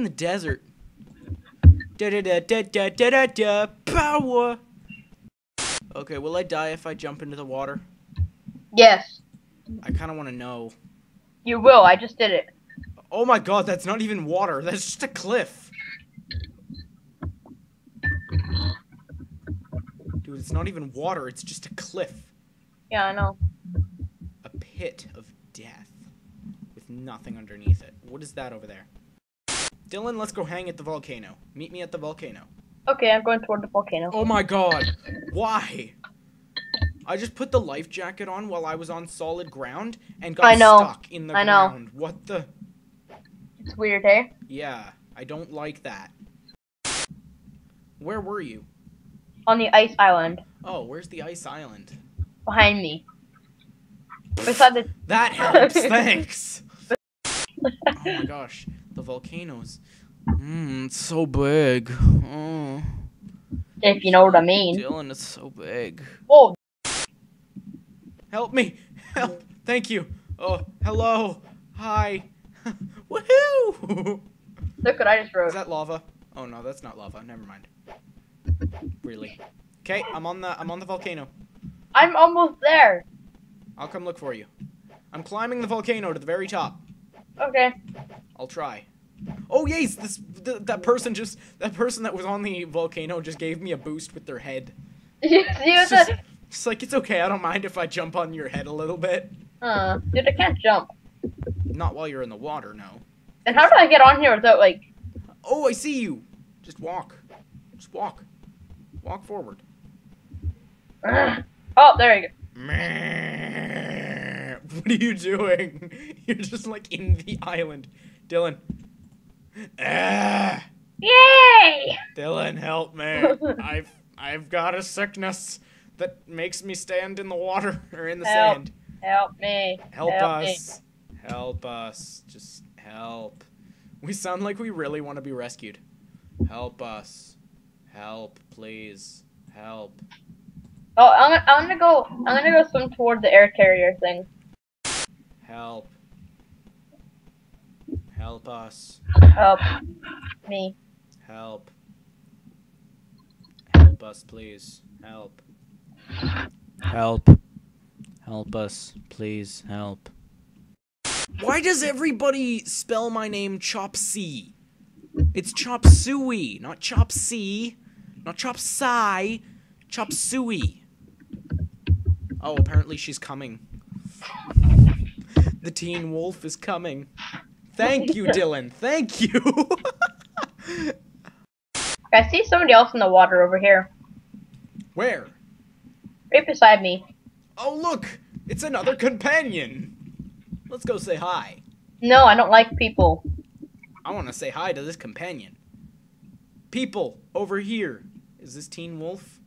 in the desert. Da da da da da da da da power. Okay, will I die if I jump into the water? Yes, I kind of want to know. you will. I just did it. Oh my god, that's not even water. That's just a cliff. Dude, it's not even water. It's just a cliff. Yeah, I know. A pit of death with nothing underneath it. What is that over there? Dylan, let's go hang at the volcano. Meet me at the volcano. Okay, I'm going toward the volcano. Oh my god. Why? I just put the life jacket on while I was on solid ground and got I know. stuck in the I know. ground. What the? It's weird, eh? Yeah, I don't like that. Where were you? On the ice island Oh, where's the ice island? behind me. Beside the. That helps, thanks. Oh my gosh, the volcanoes. Mmm, it's so big. Oh, If you know what I mean. Dylan, it's so big. Oh, Help me! Help! Thank you. Oh, hello. Hi. Woohoo! look what I just wrote. Is that lava? Oh no, that's not lava. Never mind. Really? Okay, I'm on the I'm on the volcano. I'm almost there. I'll come look for you. I'm climbing the volcano to the very top. Okay. I'll try. Oh yes, this th- that person just that person that was on the volcano just gave me a boost with their head. It's just, like it's okay. I don't mind if I jump on your head a little bit. Uh, dude, I can't jump. Not while you're in the water, no. And how do I get on here without like? Oh, I see you. Just walk. Just walk. Walk forward. Oh, there you go. What are you doing? You're just like in the island. Dylan. Ah, Yay! Dylan, help me. I've I've got a sickness that makes me stand in the water or in the Help. sand. Help me. Help, me. us. Help us. Just help. We sound like we really want to be rescued. Help us. Help, please. Help. Oh, I'm I'm gonna go. I'm gonna go swim toward the air carrier thing. Help. Help us. Help me. Help. Help us, please. Help. Help. Help us, please. Help. Why does everybody spell my name Chop C? It's Chop Suey, not Chop C, not Chop Sai, Chop Suey. Oh, apparently she's coming. The teen wolf is coming. Thank you, Dylan. Thank you. I see somebody else in the water over here, Where? right beside me. Oh, look! It's another companion! Let's go say hi. No, I don't like people. I want to say hi to this companion. People, over here. Is this Teen Wolf?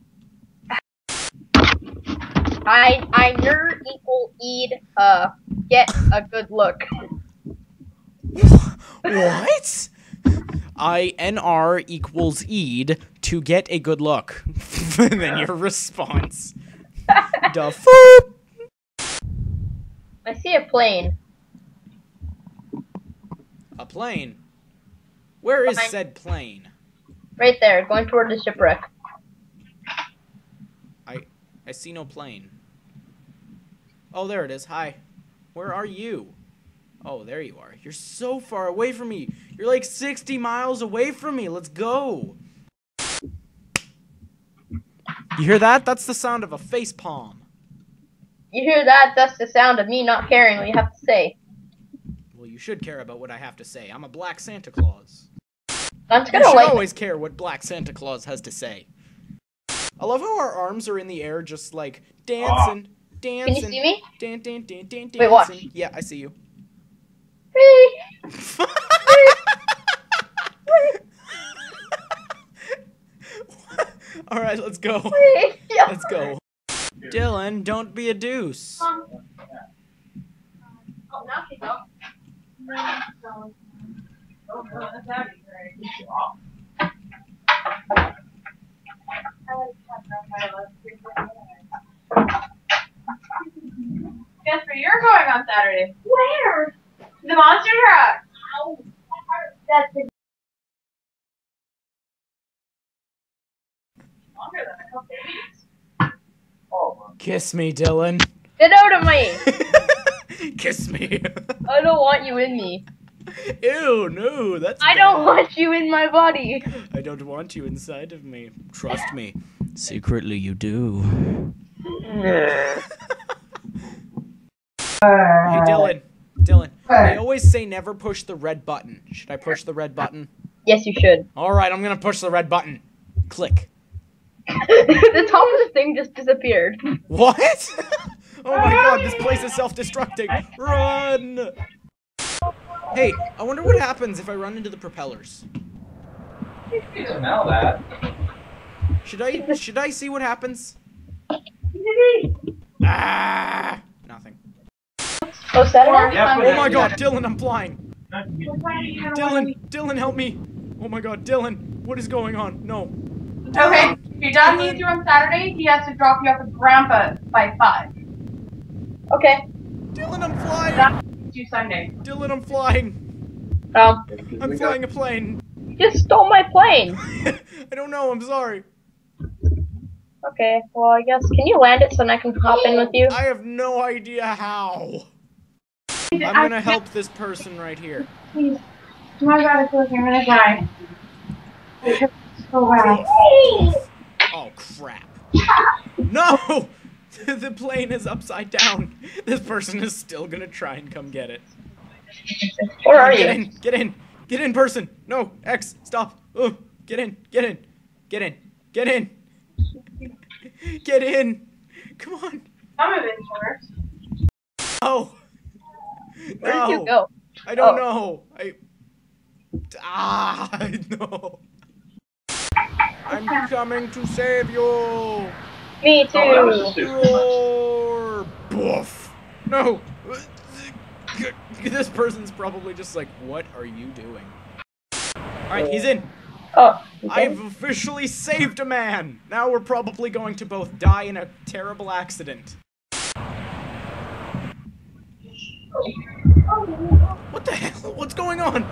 I I ner equal eed uh get a good look. What? I N R equals ED to get a good look. and then your response. Foop! I see a plane. A plane. Where is Behind- said plane? Right there, going toward the shipwreck. I I see no plane. Oh, there it is. Hi. Where are you? Oh, there you are. You're so far away from me. You're like 60 miles away from me. Let's go. You hear that? That's the sound of a face palm. You hear that? That's the sound of me not caring what you have to say. Well, you should care about what I have to say. I'm a black Santa Claus. I'm just You gonna should like. always care what black Santa Claus has to say. I love how our arms are in the air, just like dancing, Can you dancing. see me? Dan, dan, dan, dan, Wait, watch. dancing. Yeah, I see you. All right, let's go. Let's go. Dylan, don't be a deuce. Oh, now. Guess where you're going on Saturday? Where? The monster truck. Kiss me, Dylan. Get out of me. Kiss me. I don't want you in me. Ew, no, that's. I bad. don't want you in my body. I don't want you inside of me. Trust me. Secretly, you do. hey, Dylan. Always say never push the red button. Should I push the red button? Yes, you should. All right, I'm gonna push the red button. Click. the top of the thing just disappeared. What? oh my god, this place is self-destructing. Run! Hey, I wonder what happens if I run into the propellers. You smell that. Should I should I see what happens? Ah! Nothing. Oh, Saturday? Yeah, Oh my god, Dylan, I'm flying. Dylan, Dylan, help me. Oh my god, Dylan, what is going on? No. Okay, if your dad needs you on Saturday, he has to drop you off at Grandpa by 5. Okay. Dylan, I'm flying. That you Sunday. Dylan, I'm flying. Um, I'm flying a plane. you just stole my plane. I don't know, I'm sorry. Okay, well, I guess, can you land it so I can hop in with you? I have no idea how. I'm gonna help this person right here. Please. My God, I feel like I'm gonna die. It's so bad. Oh crap. No! the plane is upside down. This person is still gonna try and come get it. Where are Get you? in, get in, get in, person. No, X, stop. Oh, get in, get in, get in, get in, get in. Come on. Some of it's worse. Oh. Where no, did you go? I don't Oh. know. I. Ah, no. I'm coming to save you. Me too. Oh, that was stupid. Roar! Boof! No! This person's probably just like, what are you doing? Alright, he's in. oh, okay. I've officially saved a man! Now we're probably going to both die in a terrible accident. What the hell? What's going on?